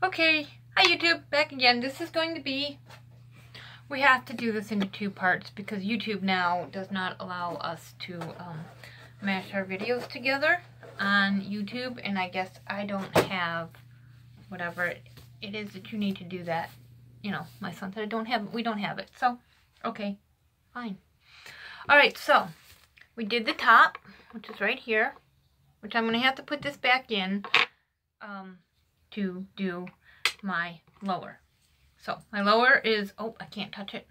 Okay, hi YouTube, back again. This is going to be, we have to do this into two parts because YouTube now does not allow us to um, mash our videos together on YouTube and I guess I don't have whatever it is that you need to do that. You know, my son said I don't have, we don't have it. So, okay, fine. Alright, so we did the top, which is right here, which I'm going to have to put this back in. Um, to do my lower. So my lower is, oh, I can't touch it.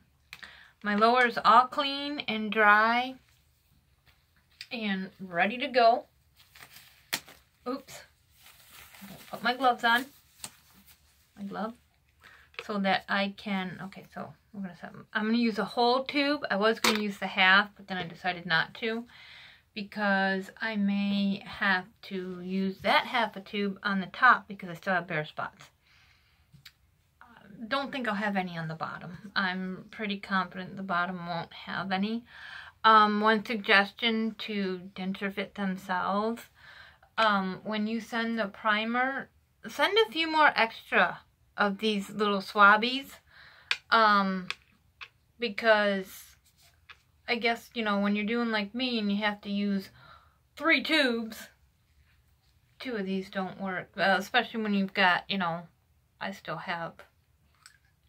My lower is all clean and dry and ready to go. Oops. Put my gloves on. My glove. So that I can, okay, so I'm going to set, I'm going to use a whole tube. I was going to use the half, but then I decided not to because I may have to use that half a tube on the top because I still have bare spots. Don't think I'll have any on the bottom. I'm pretty confident the bottom won't have any. Um, one suggestion to DenSureFit themselves, um, when you send the primer, send a few more extra of these little swabbies um, because I guess, you know, when you're doing like me and you have to use three tubes, two of these don't work. Uh, especially when you've got, you know, I still have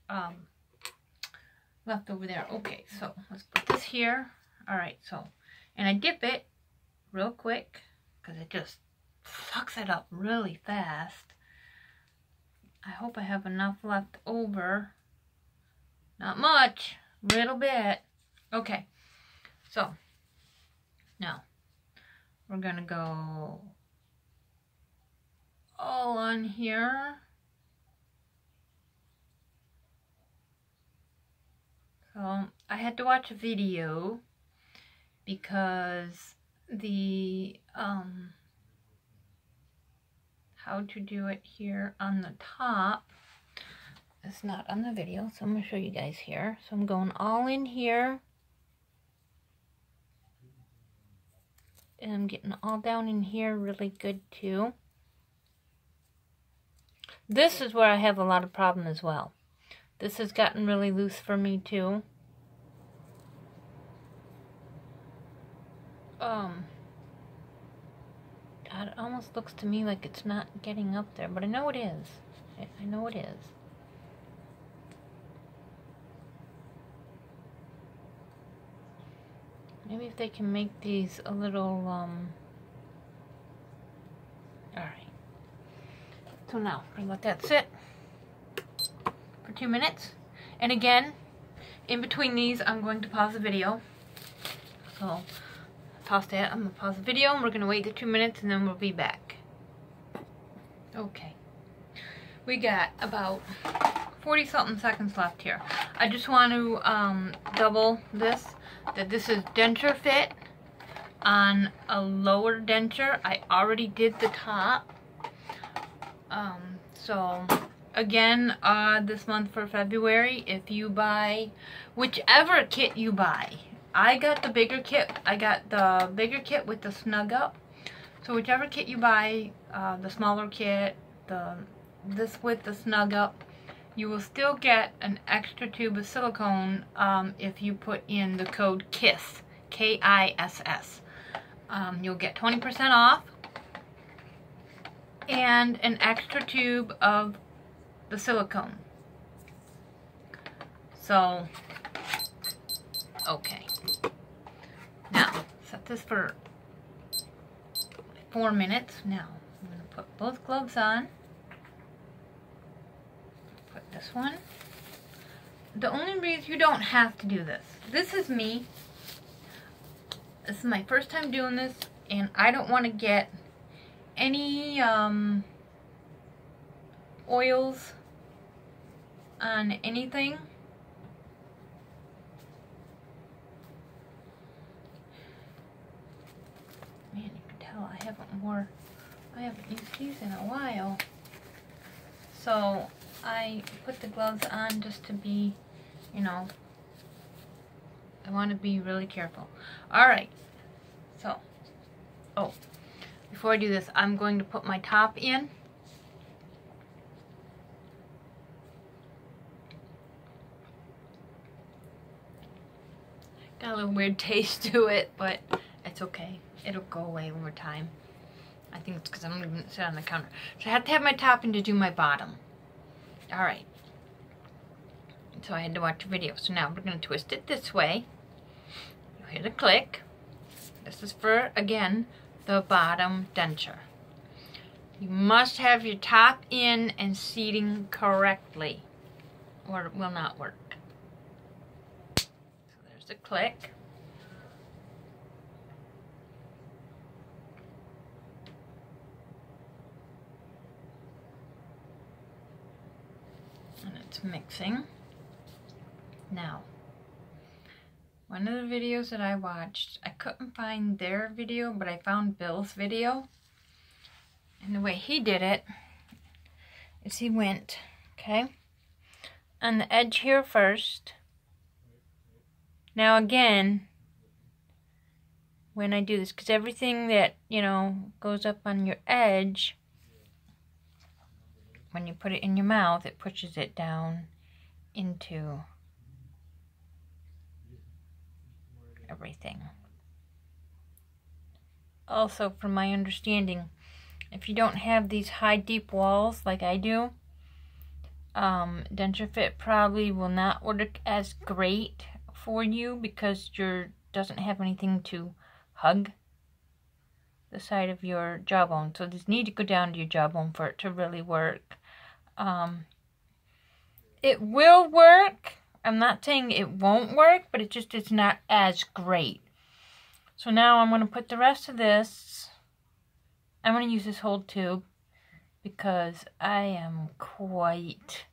um, left over there. Okay, so let's put this here. All right, so, and I dip it real quick because it just sucks it up really fast. I hope I have enough left over. Not much, little bit. Okay, so, now we're to go all on here. So, I had to watch a video because the, um, how to do it here on the top is not on the video, so I'm going to show you guys here. So I'm going all in here And I'm getting all down in here really good too. This is where I have a lot of problem as well. This has gotten really loose for me too. Um, God, it almost looks to me like it's not getting up there, but I know it is. I know it is. Maybe if they can make these a little, um... Alright. So now, I'm gonna let that sit for two minutes. And again, in between these, I'm going to pause the video. So, toss that. I'm gonna pause the video, and we're gonna wait the two minutes, and then we'll be back. Okay. We got about 40 something seconds left here. I just want to um, double this that this is DenSureFit on a lower denture. I already did the top. Um, so again, uh, this month for February, if you buy whichever kit you buy, I got the bigger kit. I got the bigger kit with the snug up. So whichever kit you buy, uh, the smaller kit, the this with the snug up, you will still get an extra tube of silicone um, if you put in the code KISS, K-I-S-S. Um, you'll get 20% off and an extra tube of the silicone. So, okay. Now, set this for four minutes. Now, I'm going to put both gloves on this one. The only reason you don't have to do this. This is me. This is my first time doing this and I don't want to get any um, oils on anything. Man, you can tell I haven't wore, I haven't used these in a while. So I put the gloves on just to be, you know, I want to be really careful. Alright, so, oh, before I do this, I'm going to put my top in. Got a little weird taste to it, but it's okay. It'll go away over time. I think it's because I'm going to sit on the counter. So I have to have my top in to do my bottom. Alright. So I had to watch a video. So now we're going to twist it this way. You hear the click. This is for, again, the bottom denture. You must have your top in and seating correctly or it will not work. So there's the click. Mixing. Now, one of the videos that I watched, I couldn't find their video, but I found Bill's video. And the way he did it is he went, okay, on the edge here first. Now again, when I do this, because everything that, you know, goes up on your edge, when you put it in your mouth, it pushes it down into everything. Also, from my understanding, if you don't have these high deep walls like I do, um, DenSureFit probably will not work as great for you because your doesn't have anything to hug the side of your jawbone. So this need to go down to your jawbone for it to really work. Um, it will work. I'm not saying it won't work, but it just is not as great. So now I'm going to put the rest of this, I'm going to use this whole tube because I am quite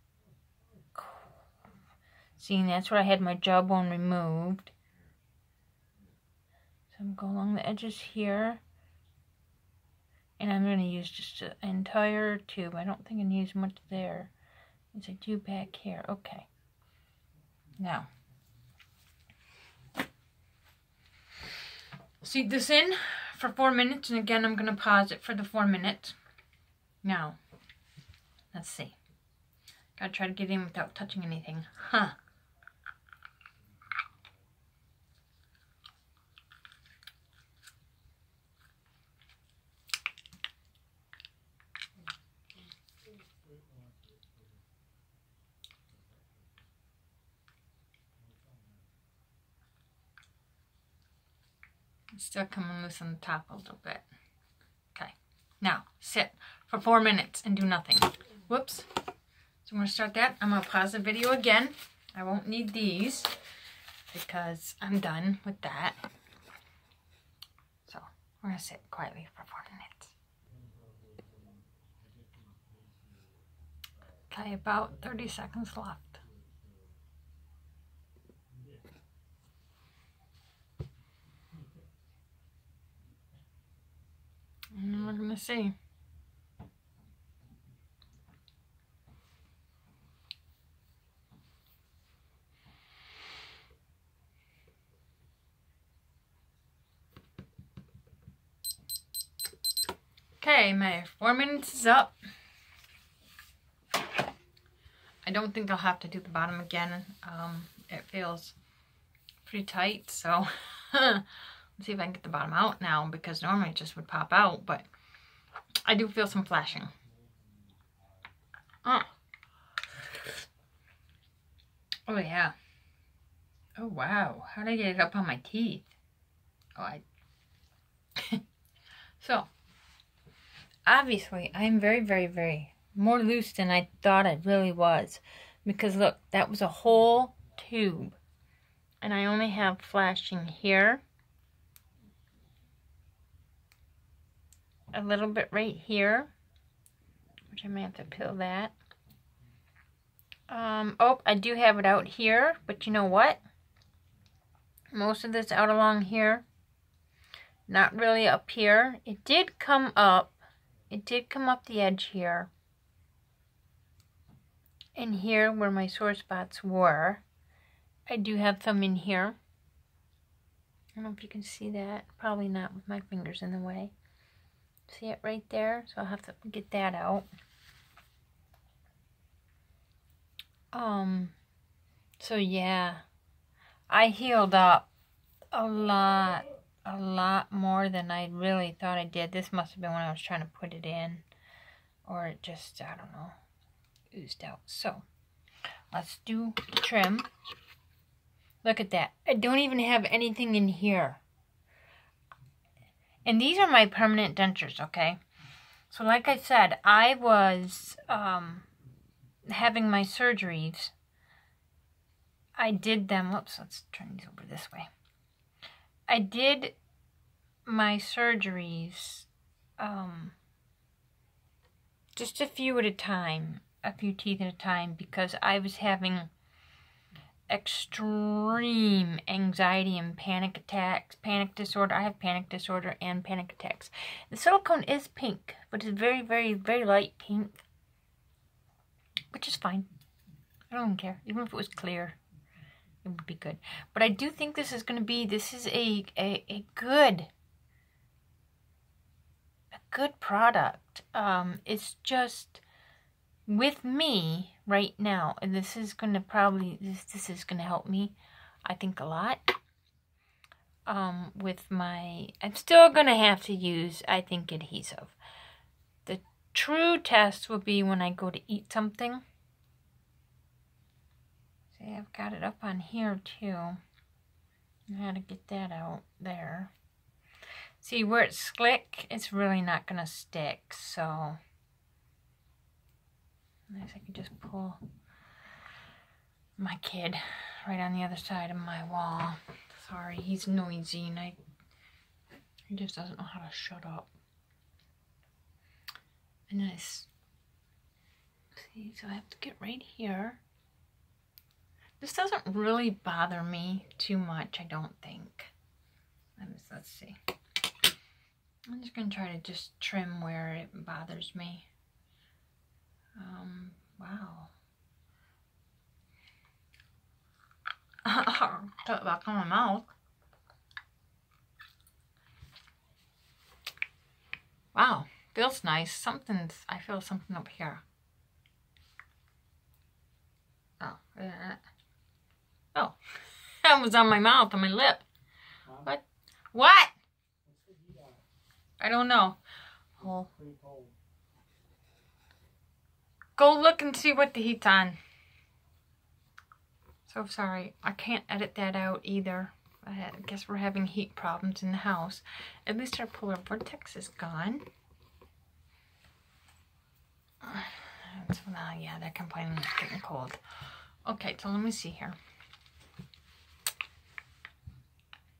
seeing that's where I had my jawbone removed. So I'm going along the edges here. And I'm going to use just an entire tube. I don't think I need as much there as I do back here. Okay. Now. Seat this in for four minutes. And again, I'm going to pause it for the four minutes. Now, let's see. Gotta try to get in without touching anything. Huh. Still coming loose on the top a little bit. Okay, now sit for four minutes and do nothing. Whoops. So I'm going to start that. I'm going to pause the video again. I won't need these because I'm done with that. So we're going to sit quietly for four minutes. Okay, about 30 seconds left. To see. Okay, my four minutes is up. I don't think I'll have to do the bottom again. Um, it feels pretty tight, so let's see if I can get the bottom out now because normally it just would pop out, but I do feel some flashing. Oh, oh yeah. Oh wow, how did I get it up on my teeth? Oh, I... so, obviously I'm very, very, very more loose than I thought I really was. Because look, that was a whole tube. And I only have flashing here. A little bit right here. Which I may have to peel that. Um, oh, I do have it out here. But you know what? Most of this out along here. Not really up here. It did come up it did come up the edge here. And here where my sore spots were, I do have some in here. I don't know if you can see that. Probably not with my fingers in the way. See it right there? So I'll have to get that out. Um, so yeah, I healed up a lot, a lot more than I really thought I did. This must have been when I was trying to put it in. Or it just, I don't know, oozed out. So, let's do trim. Look at that. I don't even have anything in here. And these are my permanent dentures, okay? So like I said, I was um, having my surgeries. I did them, whoops, let's turn these over this way. I did my surgeries um, just a few at a time, a few teeth at a time, because I was having extreme anxiety and panic attacks, panic disorder. I have panic disorder and panic attacks. The silicone is pink, but it's very, very, very light pink, which is fine. I don't care. Even if it was clear, it would be good. But I do think this is going to be, this is a, a, a good, a good product. Um, it's just, with me, right now, and this is going to probably, this, this is going to help me, I think, a lot. Um, with my, I'm still going to have to use, I think, adhesive. The true test will be when I go to eat something. See, I've got it up on here, too. I had to get that out there. See, where it's slick, it's really not going to stick, so... Nice, I can just pull my kid right on the other side of my wall. Sorry, he's noisy and I, he just doesn't know how to shut up. And then I see, so I have to get right here. This doesn't really bother me too much, I don't think. Let me, Let's see. I'm just going to try to just trim where it bothers me. Um, wow. Put it back on my mouth. Wow, feels nice. Something's, I feel something up here. Oh. Oh, that was on my mouth, on my lip. What? What? I don't know. Oh. Go look and see what the heat's on. So sorry. I can't edit that out either. I guess we're having heat problems in the house. At least our polar vortex is gone. So now, yeah, they're complaining it's getting cold. Okay, so let me see here.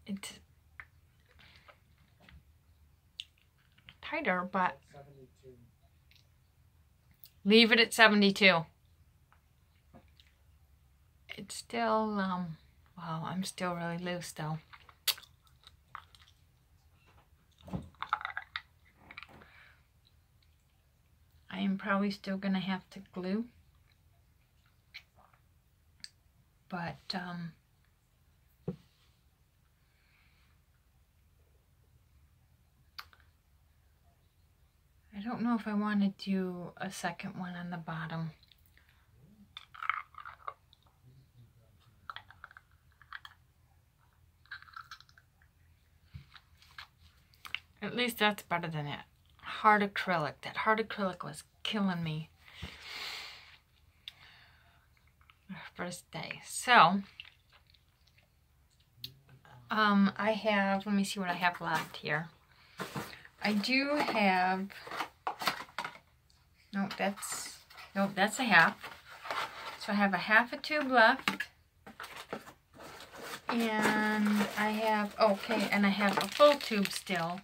It's tighter, but Leave it at 72. It's still, um, wow, I'm still really loose though. I am probably still going to have to glue. But, um, I don't know if I want to do a second one on the bottom. At least that's better than it. Hard acrylic. That hard acrylic was killing me. First day. So, um, I have, let me see what I have left here. I do have, no, that's, no, that's a half. So I have a half a tube left. And I have, okay, and I have a full tube still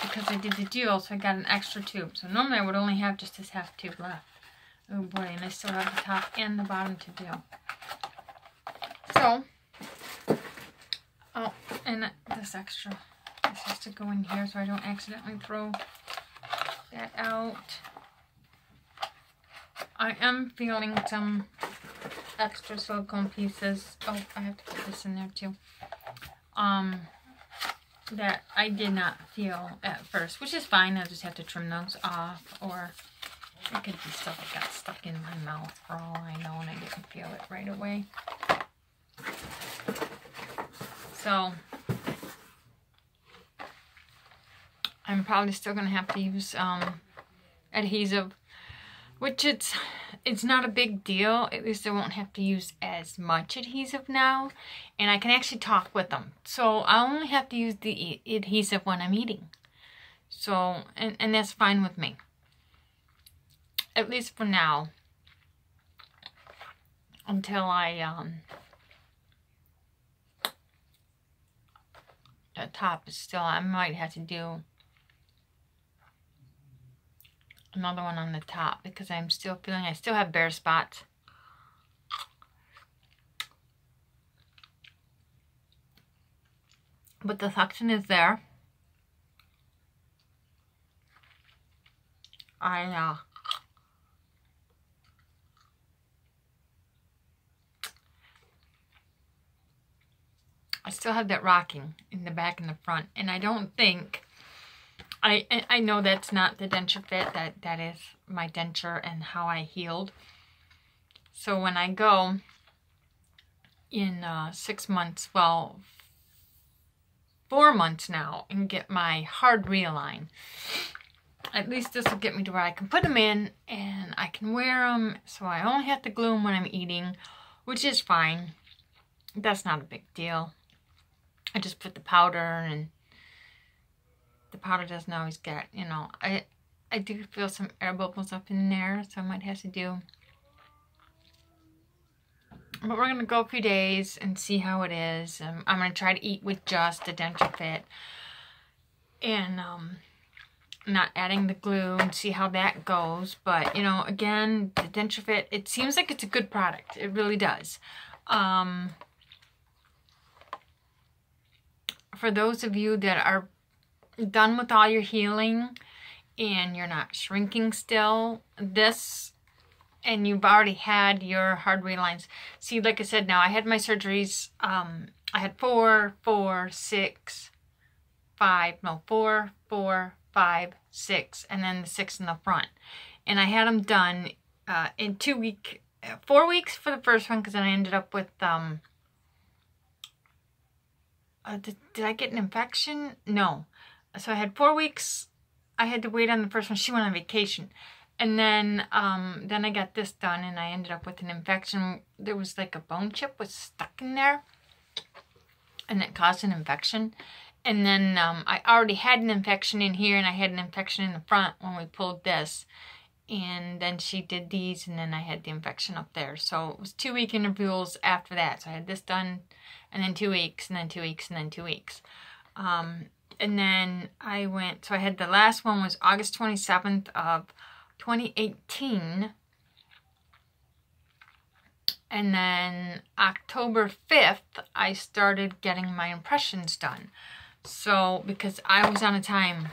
because I did the deal, so I got an extra tube. So normally I would only have just this half tube left. Oh boy, and I still have the top and the bottom to do. So, oh, and this extra this has to go in here so I don't accidentally throw that out. I am feeling some extra silicone pieces. Oh, I have to put this in there too. Um, that I did not feel at first, which is fine. I just have to trim those off, or it could be stuff that got stuck in my mouth for all I know, and I didn't feel it right away. So, I'm probably still to have to use um, adhesive, which it's, it's not a big deal. At least I won't have to use as much adhesive now. And I can actually talk with them. So I only have to use the adhesive when I'm eating. So, and, and that's fine with me. At least for now. Until I, um, the top is still, I might have to do another one on the top because I'm still feeling, I still have bare spots. But the suction is there. I, uh, I still have that rocking in the back and the front. And I don't think, I I know that's not the DenSureFit, that, that is my denture and how I healed. So when I go in uh, six months, well, four months now, and get my hard realign, at least this will get me to where I can put them in and I can wear them. So I only have to glue them when I'm eating, which is fine. That's not a big deal. I just put the powder and the powder doesn't always get, you know, I I do feel some air bubbles up in there, so I might have to do. But we're going to go a few days and see how it is. Um, I'm going to try to eat with just the DenSureFit. And um, not adding the glue and see how that goes. But, you know, again, the DenSureFit, it seems like it's a good product. It really does. Um, for those of you that are done with all your healing and you're not shrinking still, this and you've already had your hard relines. See, like I said, now I had my surgeries, um, I had four, four, six, five, no, four, four, five, six, and then the six in the front. And I had them done uh, in two week, four weeks for the first one because then I ended up with um, uh, did, did I get an infection? No. So I had four weeks. I had to wait on the first one. She went on vacation. And then um, then I got this done and I ended up with an infection. There was like a bone chip was stuck in there. And it caused an infection. And then um, I already had an infection in here and I had an infection in the front when we pulled this. And then she did these and then I had the infection up there. So it was two week intervals after that. So I had this done and then two weeks, and then two weeks, and then two weeks. Um, and then I went, so I had the last one was August 27th of 2018. And then October 5th, I started getting my impressions done. So, because I was on a time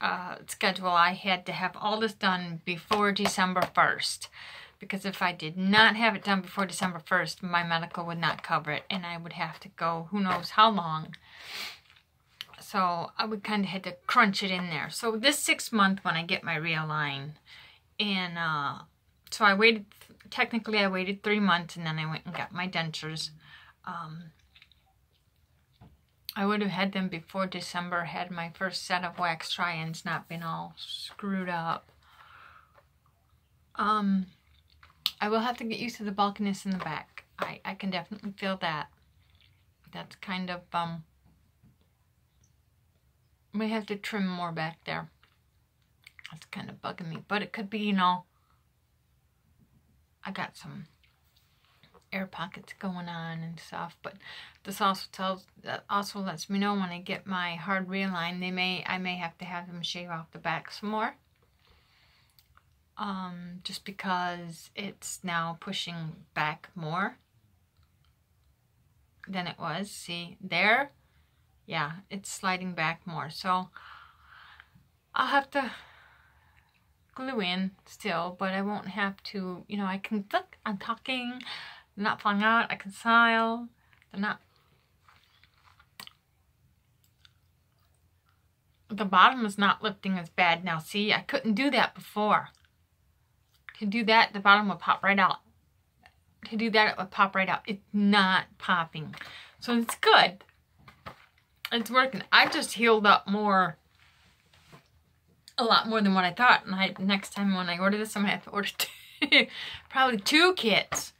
uh, schedule, I had to have all this done before December 1st because if I did not have it done before December 1st, my medical would not cover it and I would have to go who knows how long. So I would kind of had to crunch it in there. So this six month when I get my realign and uh, so I waited, technically I waited three months and then I went and got my dentures. Um, I would have had them before December, had my first set of wax try-ins not been all screwed up. Um, I will have to get used to the bulkiness in the back. I, I can definitely feel that. That's kind of, um, we have to trim more back there. That's kind of bugging me. But it could be, you know, I got some air pockets going on and stuff. But this also tells, also lets me know when I get my hard realign, they may, I may have to have them shave off the back some more um, just because it's now pushing back more than it was. See, there, yeah, it's sliding back more. So I'll have to glue in still, but I won't have to, you know, I can look, I'm talking, they're not falling out, I can smile, they're not the bottom is not lifting as bad now. See, I couldn't do that before. To do that, the bottom would pop right out. To do that, it would pop right out. It's not popping. So it's good. It's working. I just healed up more a lot more than what I thought. And I next time when I order this, I'm gonna have to order two, probably two kits.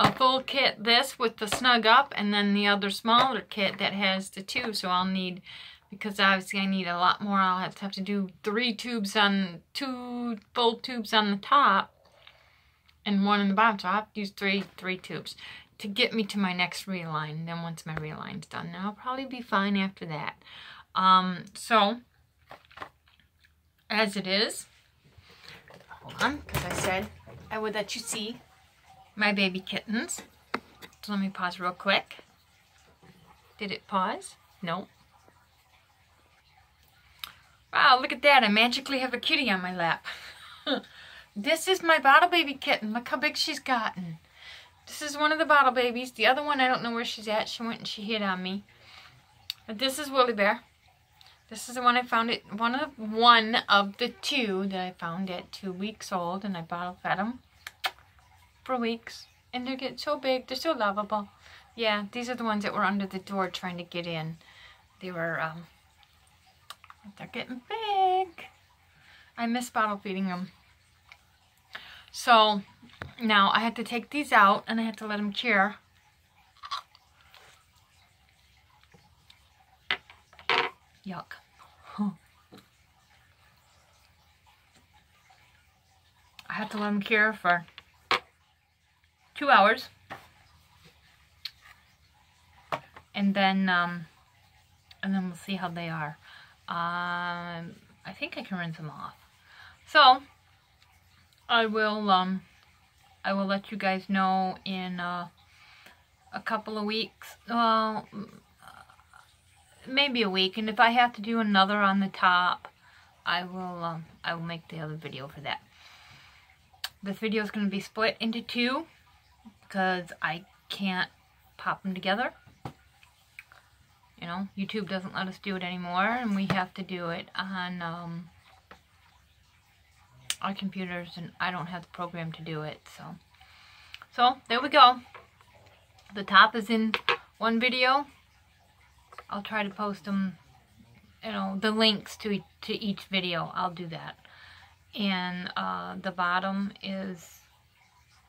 A full kit, this with the snug up, and then the other smaller kit that has the two. So I'll need, because obviously I need a lot more. I'll have to have to do three tubes on, two full tubes on the top, and one on the bottom. So I'll have to use three, three tubes to get me to my next reline. Then once my reline's done, then I'll probably be fine after that. Um, so, as it is, hold on, because I said I would let you see my baby kittens. So let me pause real quick. Did it pause? No. Wow, look at that. I magically have a kitty on my lap. this is my bottle baby kitten. Look how big she's gotten. This is one of the bottle babies. The other one, I don't know where she's at. She went and she hid on me. But this is Woolly Bear. This is the one I found it, one of one of the two that I found at two weeks old, and I bottle fed them for weeks. And they're getting so big, they're so lovable. Yeah, these are the ones that were under the door trying to get in. They were, um, they're getting big. I miss bottle feeding them. So, now I had to take these out and I had to let them cure. Yuck. I had to let them cure for two hours. And then, um, and then we'll see how they are. Um, I think I can rinse them off. So, I will, um, I will let you guys know in, uh, a couple of weeks. Well, maybe a week. And if I have to do another on the top, I will, um, I will make the other video for that. This video is going to be split into two because I can't pop them together. You know, YouTube doesn't let us do it anymore, and we have to do it on um, our computers, and I don't have the program to do it, so. So, there we go. The top is in one video, I'll try to post them, you know, the links to, to each video. I'll do that. And uh, the bottom is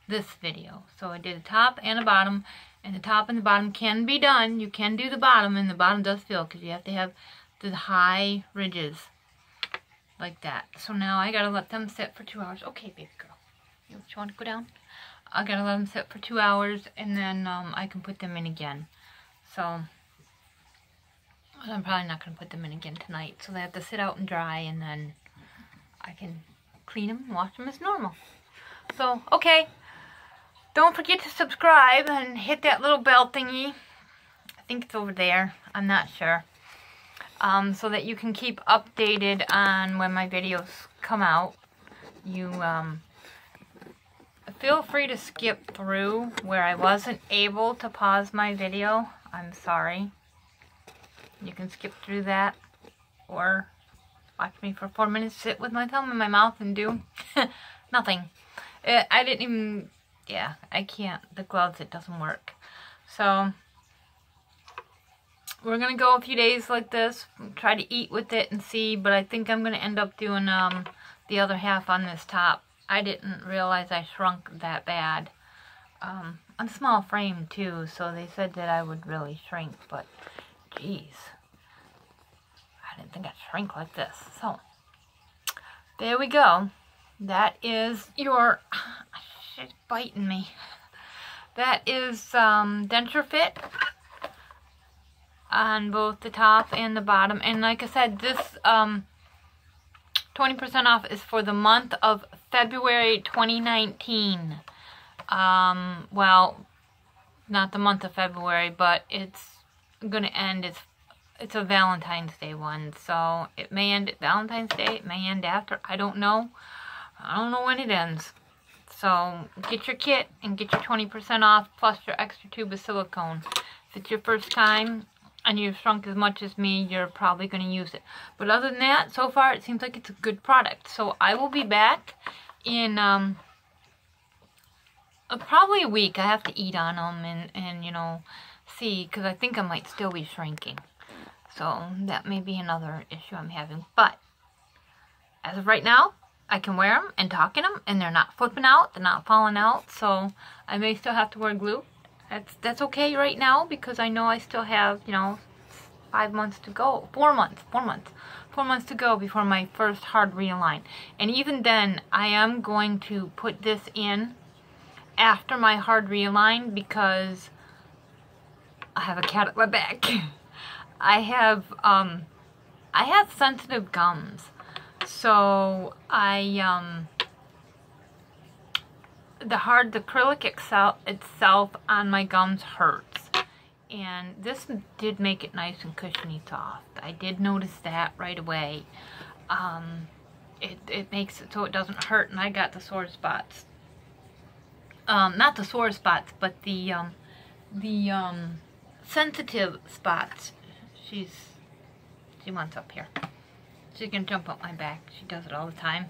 this video. So I did a top and a bottom, and the top and the bottom can be done. You can do the bottom, and the bottom does fill because you have to have the high ridges like that. So now I gotta let them sit for two hours. Okay, baby girl. You want to go down? I gotta let them sit for two hours, and then um, I can put them in again. So I'm probably not to put them in again tonight. So they have to sit out and dry and then I can clean them and wash them as normal. So, okay. Don't forget to subscribe and hit that little bell thingy. I think it's over there. I'm not sure. Um, so that you can keep updated on when my videos come out. You, um, feel free to skip through where I wasn't able to pause my video. I'm sorry. You can skip through that or watch me for four minutes sit with my thumb in my mouth and do nothing. Uh, I didn't even, yeah, I can't. The gloves, it doesn't work. So, we're going to go a few days like this, try to eat with it and see, but I think I'm going to end up doing um, the other half on this top. I didn't realize I shrunk that bad. Um, on small frame too, so they said that I would really shrink, but Jeez. I didn't think I'd shrink like this. So, there we go. That is your... She's biting me. That is um, DenSureFit on both the top and the bottom. And like I said, this 20% um, off is for the month of February 2019. Um, well, not the month of February, but it's going to end. It's, it's a Valentine's Day one, so it may end at Valentine's Day. It may end after. I don't know. I don't know when it ends. So get your kit and get your 20% off plus your extra tube of silicone. If it's your first time and you've shrunk as much as me, you're probably going to use it. But other than that, so far it seems like it's a good product. So I will be back in um, uh, probably a week. I have to eat on them and, and you know, see, because I think I might still be shrinking. So that may be another issue I'm having. But as of right now, I can wear them and talk in them, and they're not flipping out, they're not falling out, so I may still have to wear glue. That's, that's okay right now because I know I still have, you know, five months to go. Four months, four months. Four months to go before my first hard realign. And even then, I am going to put this in after my hard realign because I have a cat at my back. I have, um, I have sensitive gums. So I, um, the hard, the acrylic itself, itself on my gums hurts. And this did make it nice and cushiony soft. I did notice that right away. Um, it, it makes it so it doesn't hurt and I got the sore spots. Um, not the sore spots, but the, um, the, um, sensitive spots. She's, she wants up here. She can jump up my back. She does it all the time.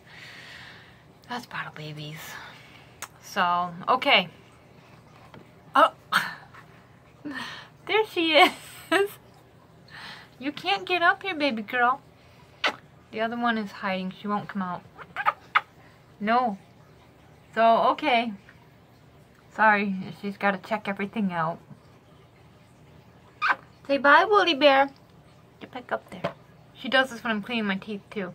That's bottle babies. So, okay. Oh, there she is. you can't get up here, baby girl. The other one is hiding. She won't come out. No. So, okay. Sorry, she's got to check everything out. Say bye, Woolly Bear. Get back up there. She does this when I'm cleaning my teeth, too.